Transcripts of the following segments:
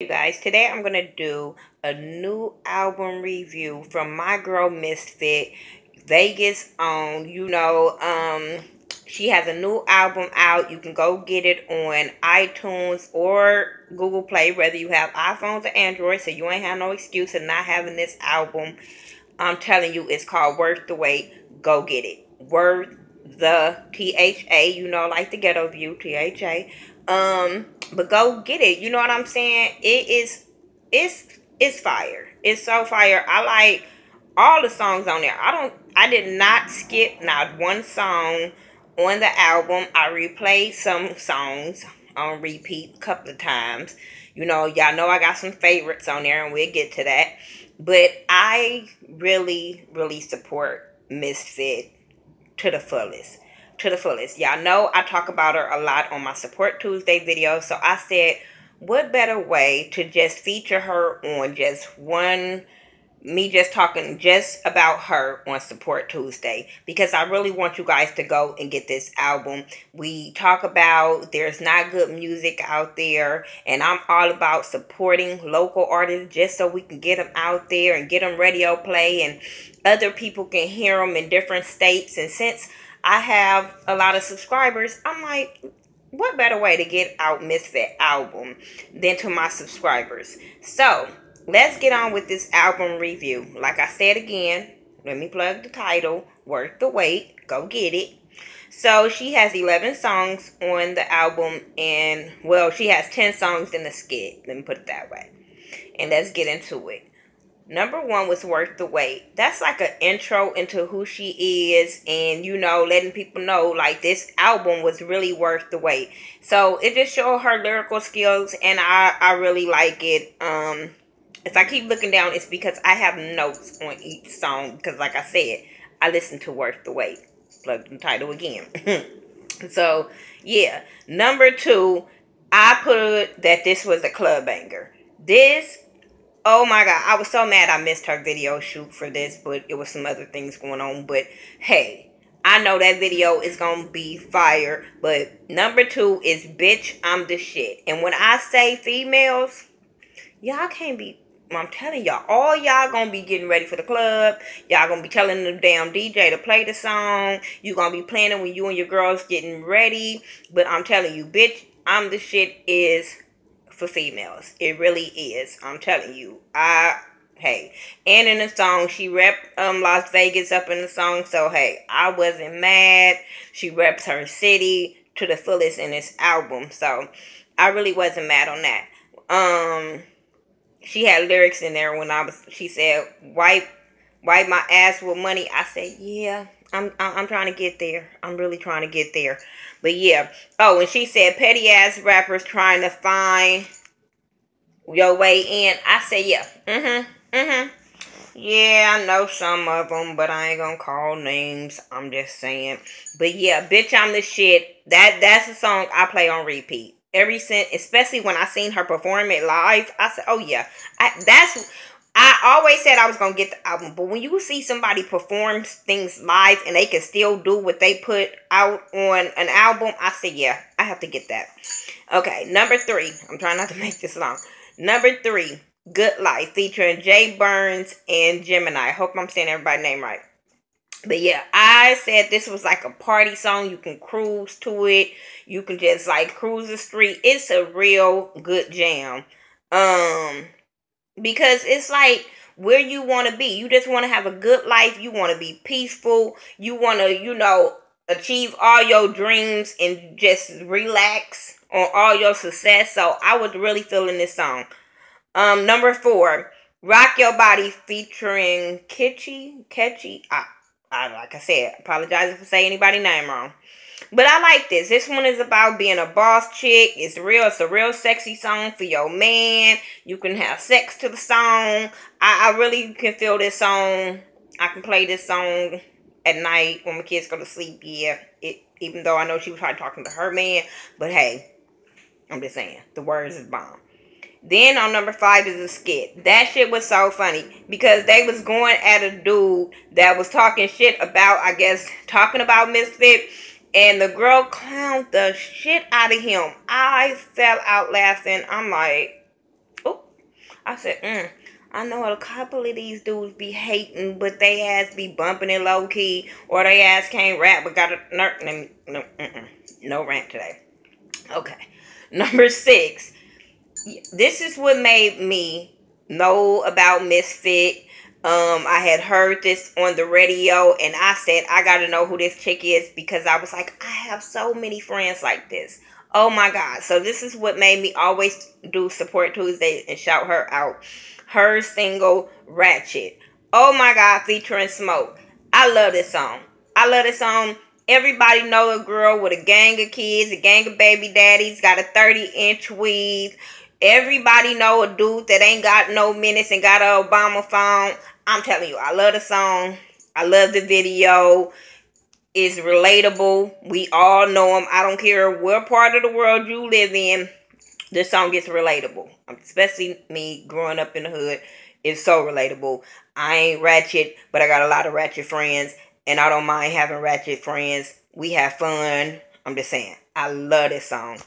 You guys, today I'm to do a new album review from my girl MzPhit, Vegas on, you know, um, she has a new album out. You can go get it on iTunes or Google Play, whether you have iPhones or Android, so you ain't have no excuse of not having this album. I'm telling you, it's called Worth the Wait. Go get it. Worth the T-H-A, you know, like the ghetto view, T-H-A. Um, but go get it. You know what I'm saying? It is it's it's fire. It's so fire. I like all the songs on there. I don't I did not skip not one song on the album. I replayed some songs on repeat a couple of times. You know, y'all know I got some favorites on there and we'll get to that. But I really, really support MzPhit to the fullest to the fullest. Y'all know I talk about her a lot on my Support Tuesday video. So I said, what better way to just feature her on just one me just talking just about her on Support Tuesday because I really want you guys to go and get this album. We talk about there's not good music out there, and I'm all about supporting local artists just so we can get them out there and get them radio play, and other people can hear them in different states. And since I have a lot of subscribers. I'm like, what better way to get out MzPhit album than to my subscribers? So let's get on with this album review. Like I said again, let me plug the title, Worth the Wait. Go get it. So she has 11 songs on the album and well, she has 10 songs in the skit. Let me put it that way. And let's get into it number one was worth the wait. That's like an intro into who she is and you know letting people know like this album was really worth the wait. So it just showed her lyrical skills and i i really like it. Um if i keep looking down it's because i have notes on each song because like i said i listen to worth the wait. Plug the title again. So yeah. Number two i put that this was a club banger. This Oh my god, I was so mad I missed her video shoot for this, but it was some other things going on. But hey, I know that video is gonna be fire. But number two is bitch, I'm the shit. And when I say females, y'all can't be I'm telling y'all, all y'all gonna be getting ready for the club. Y'all gonna be telling the damn DJ to play the song. You gonna be planning when you and your girls getting ready. But I'm telling you, bitch, I'm the shit is for females. It really is. I'm telling you. I hey. And in the song, she rep um Las Vegas up in the song. So hey, I wasn't mad. She reps her city to the fullest in this album. So I really wasn't mad on that. Um she had lyrics in there when I was she said wipe wipe my ass with money. I said, Yeah, I'm I'm trying to get there. I'm really trying to get there. But yeah. Oh, and she said petty ass rappers trying to find your way in. I said yeah. Mm-hmm. Mm-hmm. Yeah, I know some of them, but I ain't gonna call names. I'm just saying. But yeah, bitch, I'm the shit. That that's a song I play on repeat. Every since, especially when I seen her perform it live, I said, "Oh yeah, I, that's I always said I was gonna get the album, but when you see somebody perform things live and they can still do what they put out on an album, I say yeah, I have to get that. Okay, number three. I'm trying not to make this long. Number three, Good Life, featuring Jay Burns and Gemini. I hope I'm saying everybody's name right. But yeah, I said this was like a party song. You can cruise to it. You can just like cruise the street. It's a real good jam. Um, because it's like where you want to be. You just want to have a good life. You want to be peaceful. You want to, you know, achieve all your dreams and just relax on all your success. So I was really feeling this song. Um, number four, Rock Your Body featuring Kitschy. Catchy. I, I, like I said, apologize if I say anybody name wrong. But I like this. This one is about being a boss chick. It's real. It's a real sexy song for your man. You can have sex to the song. I, I really can feel this song. I can play this song at night when my kids go to sleep. Yeah, it. Even though I know she was probably talking to her man, but hey, I'm just saying the words is bomb. Then on number five is a skit. That shit was so funny because they was going at a dude that was talking shit about, I guess, talking about MzPhit and the girl clowned the shit out of him. I fell out laughing. I'm like, oh, I said, mm, I know a couple of these dudes be hating, but they ass be bumping it low key, or they ass can't rap but got a no, no, no rant today. Okay, number six. This is what made me know about MzPhit um, I had heard this on the radio and I said, I gotta know who this chick is because I was like, I have so many friends like this. Oh my God. So this is what made me always do Support Tuesday and shout her out. Her single Ratchet. Oh my God, featuring Smoke. I love this song. I love this song. Everybody know a girl with a gang of kids, a gang of baby daddies, got a 30 inch weave. Everybody know a dude that ain't got no minutes and got a Obama phone. I'm telling you, I love the song. I love the video. It's relatable. We all know them. I don't care what part of the world you live in. This song gets relatable. Especially me growing up in the hood. It's so relatable. I ain't ratchet, but I got a lot of ratchet friends. And I don't mind having ratchet friends. We have fun. I'm just saying. I love this song.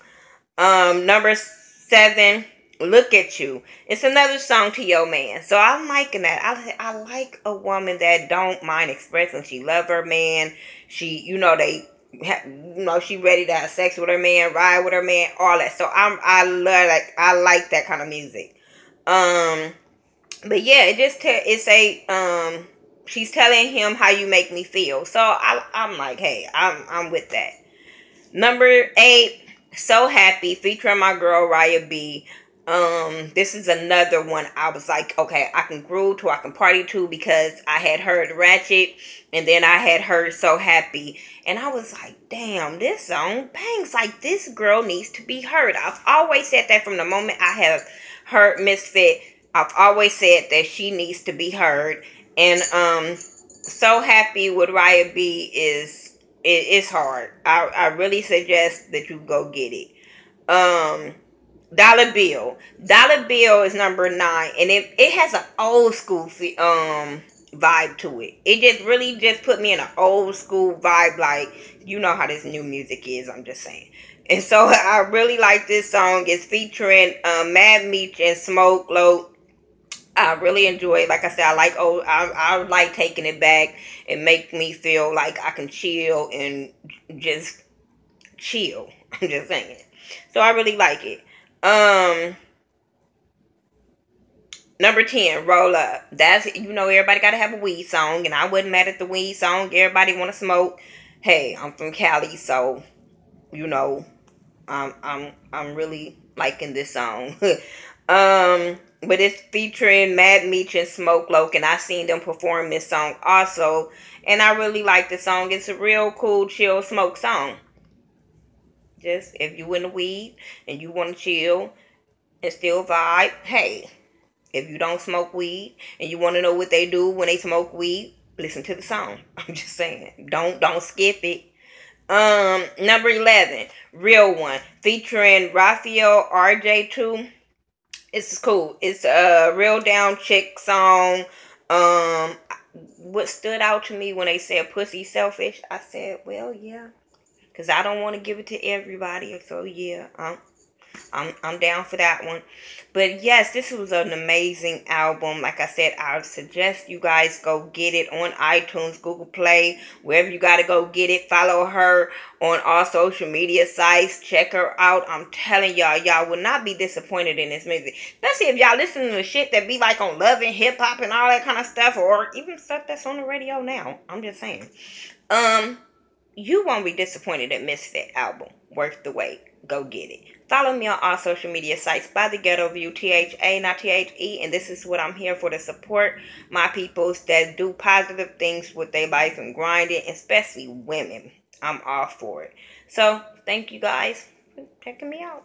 Um, number seven Look at you. It's another song to your man. So I'm liking that. I, I like a woman that don't mind expressing she love her man. She, you know, they, you know, she ready to have sex with her man, ride with her man, all that. So I'm, I love like, I like that kind of music. Um, but yeah, it just, te- it's a, um, she's telling him how you make me feel. So I, I'm like, hey, I'm, I'm with that. Number eight, so happy featuring my girl Raya B um this is another one i was like okay i can groove to i can party to because i had heard ratchet and then i had heard so happy. And i was like damn this song bangs. Like this girl needs to be heard. I've always said that from the moment i have heard MzPhit i've always said that she needs to be heard. And um so happy with raya b is it, it's hard. I i really suggest that you go get it. Um Dollar Bill. Dollar Bill is number nine, and it it has an old school um vibe to it. It just really just put me in an old school vibe, like you know how this new music is. I'm just saying. And so I really like this song. It's featuring um, Mad Meech and Smoke Low. I really enjoy it. Like I said, I like oh I, I like taking it back and make me feel like I can chill and just chill. I'm just saying. So I really like it. Um, number 10, roll up. That's, you know, everybody got to have a weed song, and I wasn't mad at the weed song. Everybody want to smoke. Hey, I'm from Cali, so, you know, I'm, I'm, I'm really liking this song. um, but it's featuring Mad Meech and Smoke Loke, and I seen them perform this song also, and I really like the song. It's a real cool, chill smoke song. Just if you in the weed and you want to chill and still vibe, hey, if you don't smoke weed and you want to know what they do when they smoke weed, listen to the song. I'm just saying. Don't don't skip it. Um, number eleven, real one, featuring Raphael RJ2. It's cool. It's a real down chick song. Um, what stood out to me when they said pussy selfish, I said, well, yeah, because I don't want to give it to everybody. So yeah, I'm, I'm I'm down for that one. But yes, this was an amazing album. Like I said, I would suggest you guys go get it on iTunes, Google Play, wherever you gotta go get it. Follow her on all social media sites. Check her out. I'm telling y'all, y'all will not be disappointed in this music. Especially if y'all listen to shit that be like on love and hip hop and all that kind of stuff, or even stuff that's on the radio now. I'm just saying. Um you won't be disappointed at MzPhit album. Worth the wait. Go get it. Follow me on all social media sites by the Ghetto View, T H A, not T H E. And this is what I'm here for to support my peoples that do positive things with their life and grind it, especially women. I'm all for it. So, thank you guys for checking me out.